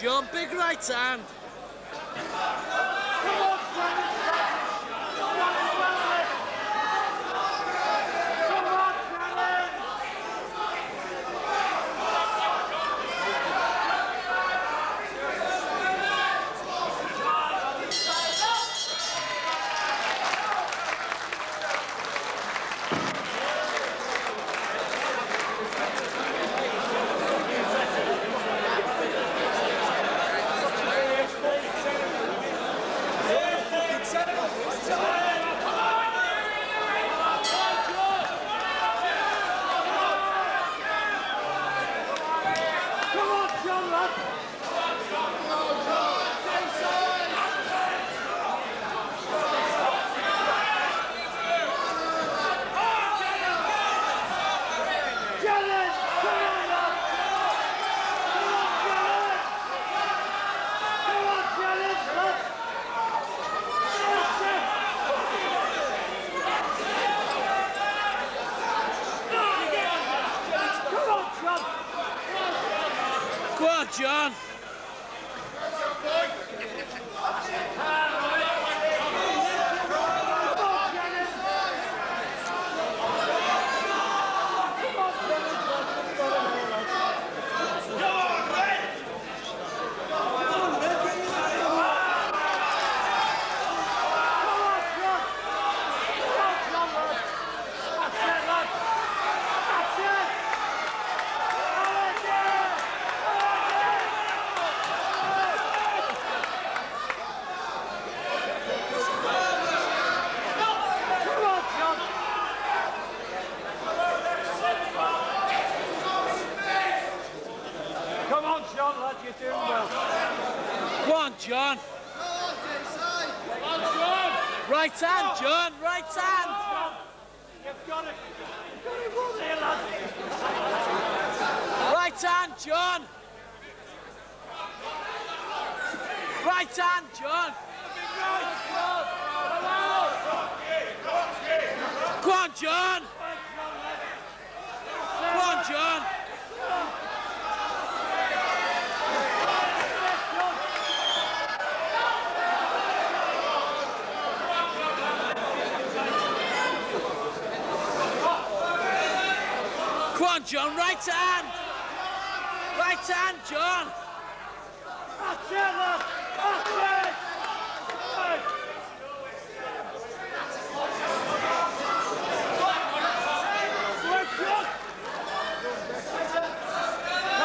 Big right hand. Go on, John. Come on, John, lad, you're doing well. Go on, John. Right hand, John, right hand. You've got it. Right hand, John. Right hand, John. Go on, John. Go on, John. Go on, John, right hand. Right hand, John. That's it, lad.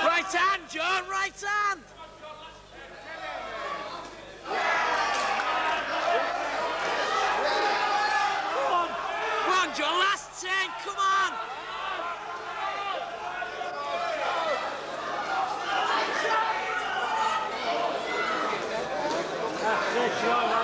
Right hand, John, right hand. Go on, John, last ten, come on. That's